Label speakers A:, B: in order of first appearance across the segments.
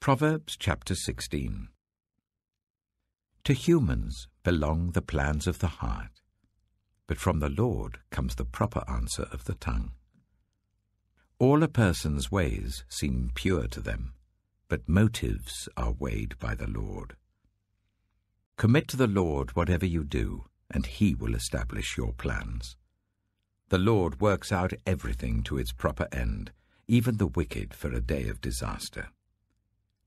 A: Proverbs chapter 16 To humans belong the plans of the heart, but from the Lord comes the proper answer of the tongue. All a person's ways seem pure to them, but motives are weighed by the Lord. Commit to the Lord whatever you do, and he will establish your plans. The Lord works out everything to its proper end, even the wicked for a day of disaster.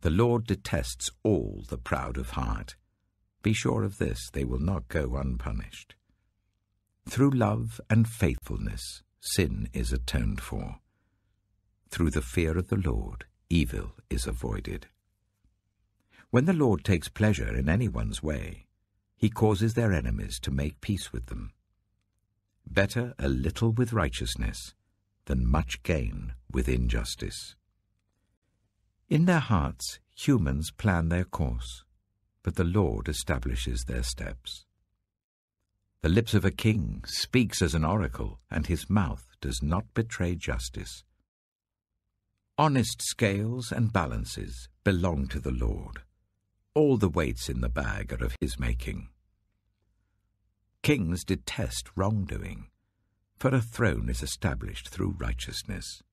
A: The Lord detests all the proud of heart. Be sure of this, they will not go unpunished. Through love and faithfulness, sin is atoned for. Through the fear of the Lord, evil is avoided. When the Lord takes pleasure in anyone's way, he causes their enemies to make peace with them. Better a little with righteousness than much gain with injustice. In their hearts, humans plan their course, but the Lord establishes their steps. The lips of a king speaks as an oracle, and his mouth does not betray justice. Honest scales and balances belong to the Lord. All the weights in the bag are of his making. Kings detest wrongdoing, for a throne is established through righteousness.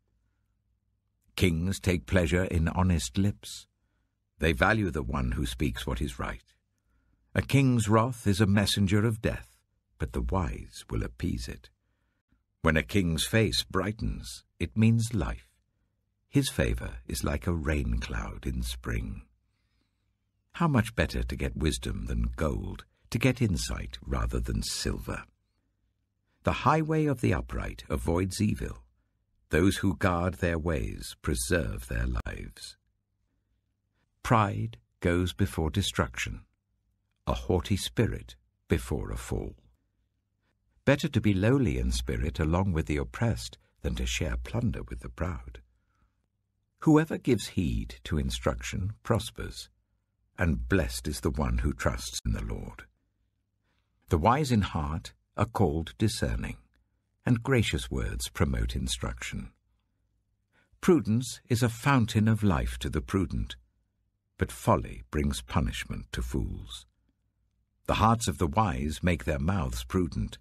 A: Kings take pleasure in honest lips. They value the one who speaks what is right. A king's wrath is a messenger of death, but the wise will appease it. When a king's face brightens, it means life. His favor is like a rain cloud in spring. How much better to get wisdom than gold, to get insight rather than silver. The highway of the upright avoids evil, those who guard their ways preserve their lives. Pride goes before destruction, a haughty spirit before a fall. Better to be lowly in spirit along with the oppressed than to share plunder with the proud. Whoever gives heed to instruction prospers, and blessed is the one who trusts in the Lord. The wise in heart are called discerning and gracious words promote instruction. Prudence is a fountain of life to the prudent, but folly brings punishment to fools. The hearts of the wise make their mouths prudent,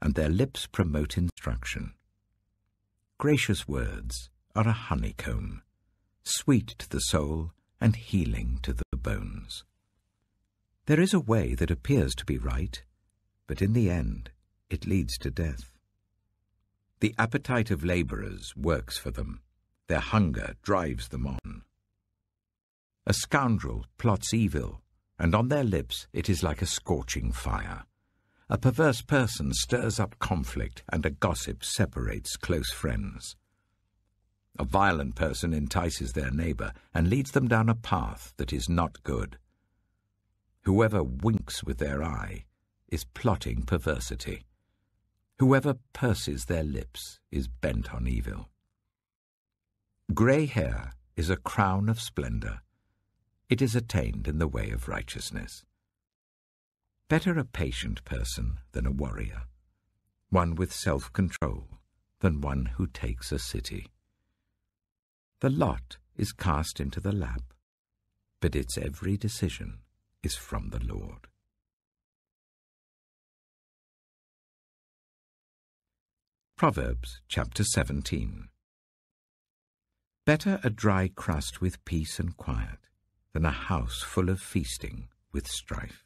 A: and their lips promote instruction. Gracious words are a honeycomb, sweet to the soul and healing to the bones. There is a way that appears to be right, but in the end it leads to death. The appetite of labourers works for them. Their hunger drives them on. A scoundrel plots evil, and on their lips it is like a scorching fire. A perverse person stirs up conflict, and a gossip separates close friends. A violent person entices their neighbour and leads them down a path that is not good. Whoever winks with their eye is plotting perversity. Whoever purses their lips is bent on evil. Grey hair is a crown of splendour. It is attained in the way of righteousness. Better a patient person than a warrior, one with self-control than one who takes a city. The lot is cast into the lap, but its every decision is from the Lord. Proverbs chapter 17 Better a dry crust with peace and quiet than a house full of feasting with strife.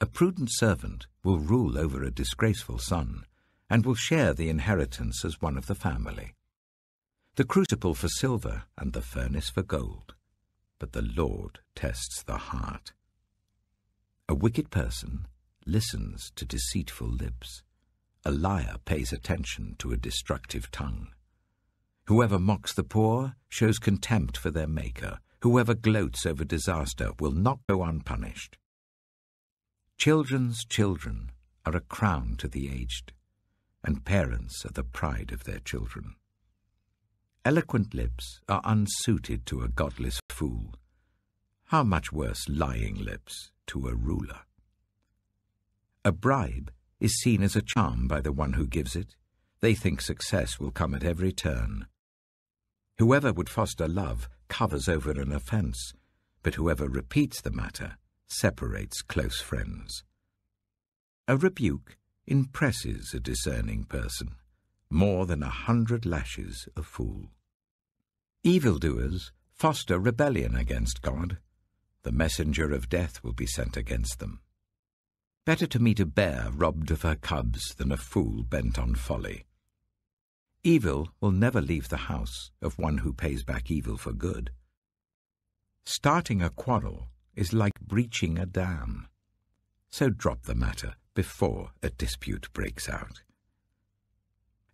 A: A prudent servant will rule over a disgraceful son and will share the inheritance as one of the family. The crucible for silver and the furnace for gold, but the Lord tests the heart. A wicked person listens to deceitful lips a liar pays attention to a destructive tongue. Whoever mocks the poor shows contempt for their Maker. Whoever gloats over disaster will not go unpunished. Children's children are a crown to the aged, and parents are the pride of their children. Eloquent lips are unsuited to a godless fool. How much worse lying lips to a ruler? A bribe is seen as a charm by the one who gives it. They think success will come at every turn. Whoever would foster love covers over an offence, but whoever repeats the matter separates close friends. A rebuke impresses a discerning person more than a hundred lashes a fool. Evildoers foster rebellion against God. The messenger of death will be sent against them. Better to meet a bear robbed of her cubs than a fool bent on folly. Evil will never leave the house of one who pays back evil for good. Starting a quarrel is like breaching a dam. So drop the matter before a dispute breaks out.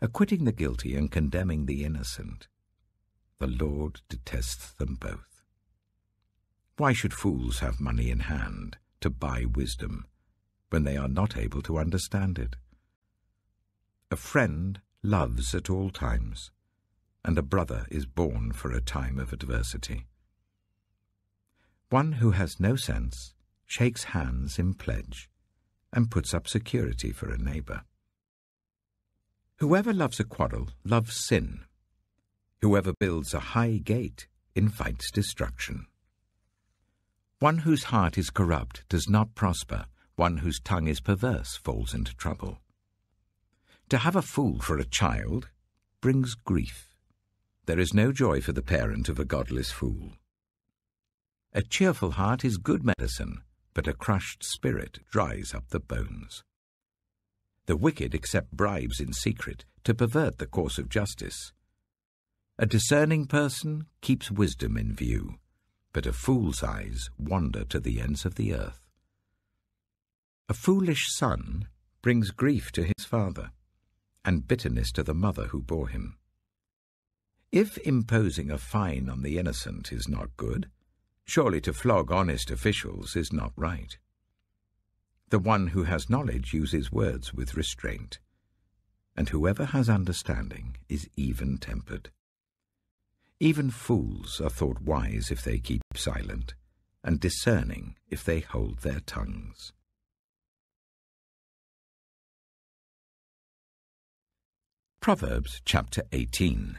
A: Acquitting the guilty and condemning the innocent, the Lord detests them both. Why should fools have money in hand to buy wisdom when they are not able to understand it? A friend loves at all times, and a brother is born for a time of adversity. One who has no sense shakes hands in pledge and puts up security for a neighbour. Whoever loves a quarrel loves sin. Whoever builds a high gate invites destruction. One whose heart is corrupt does not prosper. One whose tongue is perverse falls into trouble. To have a fool for a child brings grief. There is no joy for the parent of a godless fool. A cheerful heart is good medicine, but a crushed spirit dries up the bones. The wicked accept bribes in secret to pervert the course of justice. A discerning person keeps wisdom in view, but a fool's eyes wander to the ends of the earth. A foolish son brings grief to his father, and bitterness to the mother who bore him. If imposing a fine on the innocent is not good, Surely to flog honest officials is not right. The one who has knowledge uses words with restraint, and whoever has understanding is even tempered. Even fools are thought wise if they keep silent, and discerning if they hold their tongues. Proverbs chapter 18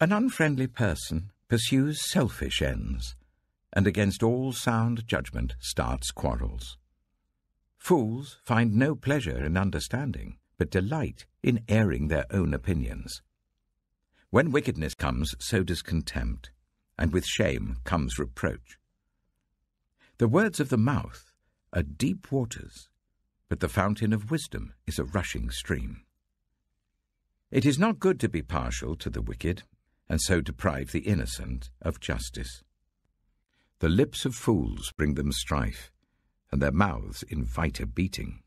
A: An unfriendly person pursues selfish ends, and against all sound judgment starts quarrels. Fools find no pleasure in understanding, but delight in airing their own opinions. When wickedness comes, so does contempt, and with shame comes reproach. The words of the mouth are deep waters, but the fountain of wisdom is a rushing stream. It is not good to be partial to the wicked, and so deprive the innocent of justice. The lips of fools bring them strife, and their mouths invite a beating.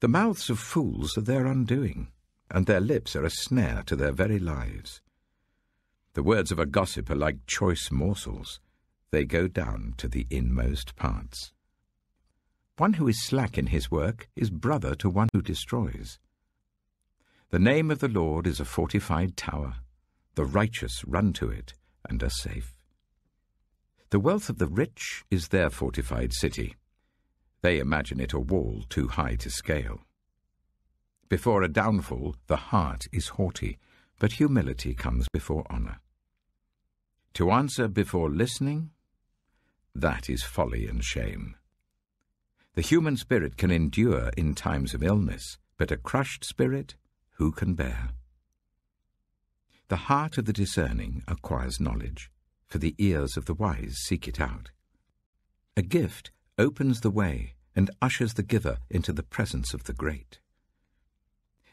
A: The mouths of fools are their undoing, and their lips are a snare to their very lives. The words of a gossip are like choice morsels, they go down to the inmost parts. One who is slack in his work is brother to one who destroys. The name of the Lord is a fortified tower. The righteous run to it and are safe. The wealth of the rich is their fortified city. They imagine it a wall too high to scale. Before a downfall, the heart is haughty, but humility comes before honour. To answer before listening, that is folly and shame. The human spirit can endure in times of illness, but a crushed spirit who can bear? The heart of the discerning acquires knowledge, for the ears of the wise seek it out. A gift opens the way and ushers the giver into the presence of the great.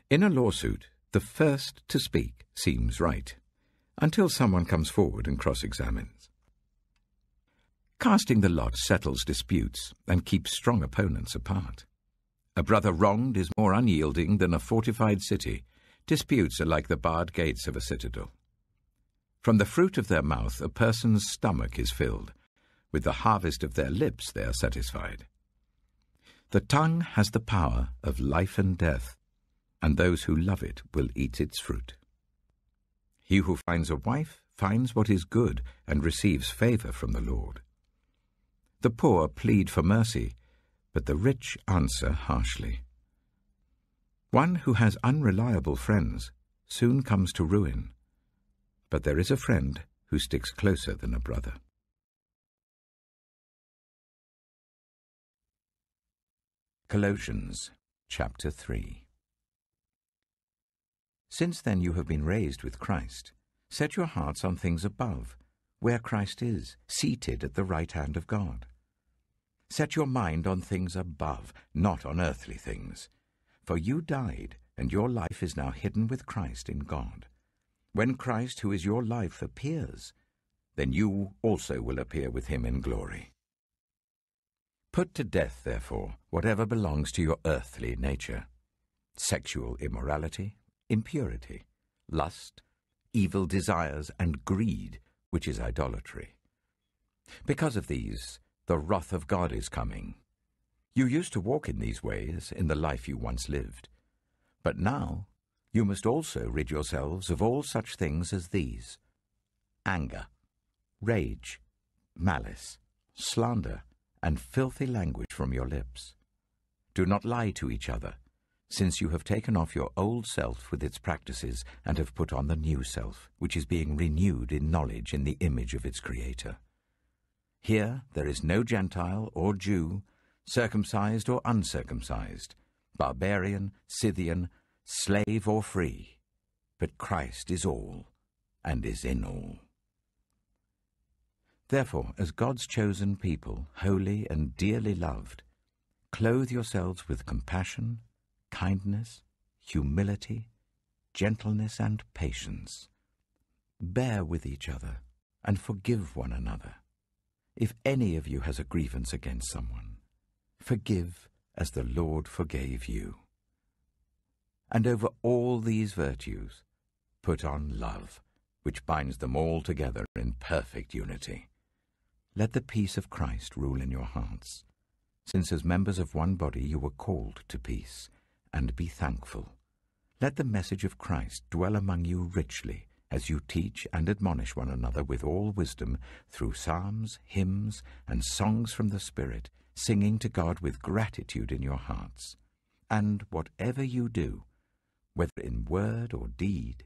A: In a lawsuit, the first to speak seems right, until someone comes forward and cross-examines. Casting the lot settles disputes and keeps strong opponents apart. A brother wronged is more unyielding than a fortified city, Disputes are like the barred gates of a citadel. From the fruit of their mouth a person's stomach is filled. With the harvest of their lips they are satisfied. The tongue has the power of life and death, and those who love it will eat its fruit. He who finds a wife finds what is good and receives favour from the Lord. The poor plead for mercy, but the rich answer harshly. One who has unreliable friends soon comes to ruin, but there is a friend who sticks closer than a brother. Colossians chapter 3 Since then you have been raised with Christ, set your hearts on things above, where Christ is, seated at the right hand of God. Set your mind on things above, not on earthly things. For you died, and your life is now hidden with Christ in God. When Christ, who is your life, appears, then you also will appear with him in glory. Put to death, therefore, whatever belongs to your earthly nature sexual immorality, impurity, lust, evil desires, and greed, which is idolatry. Because of these, the wrath of God is coming. You used to walk in these ways in the life you once lived. But now you must also rid yourselves of all such things as these anger, rage, malice, slander, and filthy language from your lips. Do not lie to each other, since you have taken off your old self with its practices and have put on the new self, which is being renewed in knowledge in the image of its Creator. Here there is no Gentile or Jew, circumcised or uncircumcised, barbarian, Scythian, slave or free, but Christ is all and is in all. Therefore, as God's chosen people, holy and dearly loved, clothe yourselves with compassion, kindness, humility, gentleness, and patience. Bear with each other and forgive one another. If any of you has a grievance against someone, forgive as the Lord forgave you. And over all these virtues, put on love, which binds them all together in perfect unity. Let the peace of Christ rule in your hearts, since as members of one body you were called to peace, and be thankful. Let the message of Christ dwell among you richly, as you teach and admonish one another with all wisdom through psalms, hymns, and songs from the Spirit, singing to God with gratitude in your hearts. And whatever you do, whether in word or deed,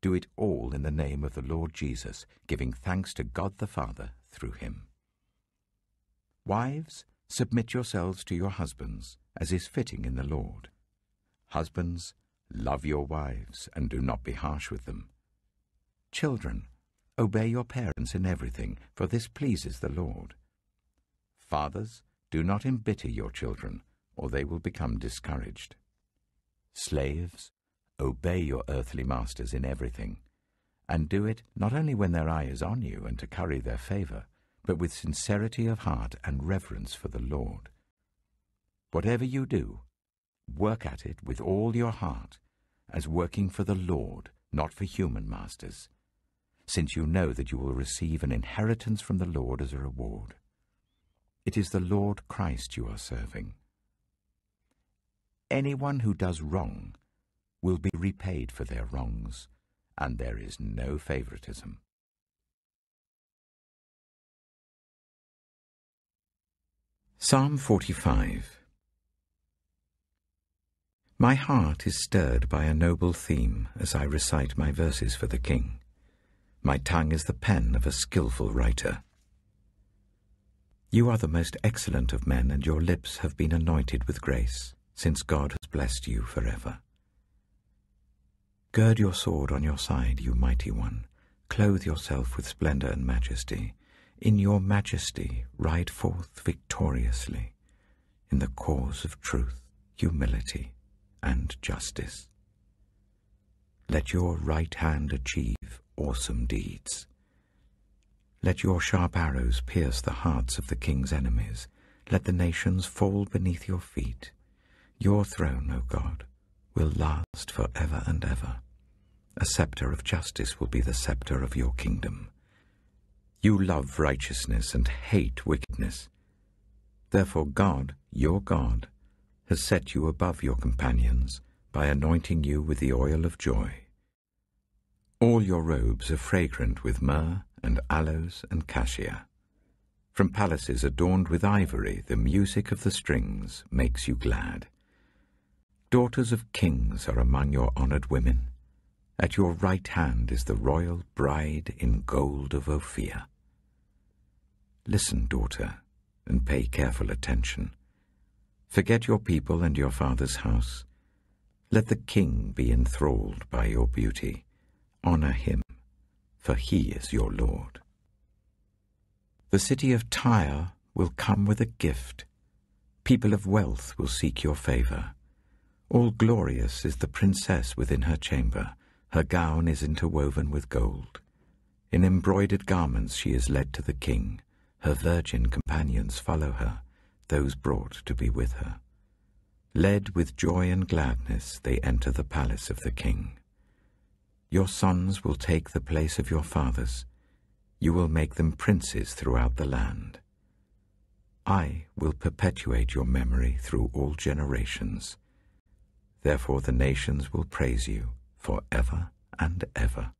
A: do it all in the name of the Lord Jesus, giving thanks to God the Father through him. Wives, submit yourselves to your husbands, as is fitting in the Lord. Husbands, love your wives, and do not be harsh with them. Children, obey your parents in everything, for this pleases the Lord. Fathers, do not embitter your children, or they will become discouraged. Slaves, obey your earthly masters in everything, and do it not only when their eye is on you and to curry their favor, but with sincerity of heart and reverence for the Lord. Whatever you do, work at it with all your heart, as working for the Lord, not for human masters, since you know that you will receive an inheritance from the Lord as a reward. It is the Lord Christ you are serving. Anyone who does wrong will be repaid for their wrongs, and there is no favoritism. Psalm 45 My heart is stirred by a noble theme as I recite my verses for the king. My tongue is the pen of a skilful writer. You are the most excellent of men, and your lips have been anointed with grace, since God has blessed you forever. Gird your sword on your side, you mighty one. Clothe yourself with splendor and majesty. In your majesty ride forth victoriously, in the cause of truth, humility, and justice. Let your right hand achieve awesome deeds. Let your sharp arrows pierce the hearts of the king's enemies. Let the nations fall beneath your feet. Your throne, O God, will last for ever and ever. A scepter of justice will be the scepter of your kingdom. You love righteousness and hate wickedness. Therefore God, your God, has set you above your companions by anointing you with the oil of joy. All your robes are fragrant with myrrh and aloes and cassia. From palaces adorned with ivory, the music of the strings makes you glad. Daughters of kings are among your honored women. At your right hand is the royal bride in gold of Ophir. Listen, daughter, and pay careful attention. Forget your people and your father's house. Let the king be enthralled by your beauty. Honor him, for he is your lord. The city of Tyre will come with a gift. People of wealth will seek your favor. All glorious is the princess within her chamber. Her gown is interwoven with gold. In embroidered garments she is led to the king. Her virgin companions follow her, those brought to be with her. Led with joy and gladness, they enter the palace of the king. Your sons will take the place of your fathers. You will make them princes throughout the land. I will perpetuate your memory through all generations. Therefore the nations will praise you for ever and ever.